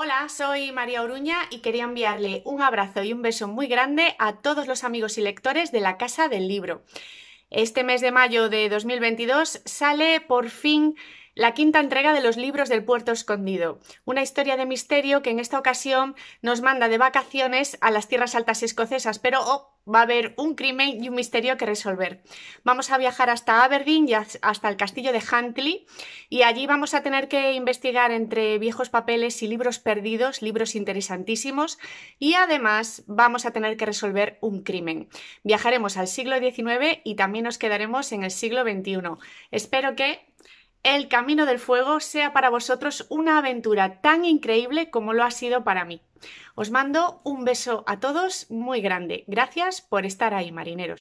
Hola, soy María Oruña y quería enviarle un abrazo y un beso muy grande a todos los amigos y lectores de la Casa del Libro. Este mes de mayo de 2022 sale por fin la quinta entrega de los libros del puerto escondido, una historia de misterio que en esta ocasión nos manda de vacaciones a las tierras altas escocesas, pero oh, va a haber un crimen y un misterio que resolver. Vamos a viajar hasta Aberdeen y hasta el castillo de Huntly y allí vamos a tener que investigar entre viejos papeles y libros perdidos, libros interesantísimos y además vamos a tener que resolver un crimen. Viajaremos al siglo XIX y también nos quedaremos en el siglo XXI. Espero que el Camino del Fuego sea para vosotros una aventura tan increíble como lo ha sido para mí. Os mando un beso a todos muy grande. Gracias por estar ahí, marineros.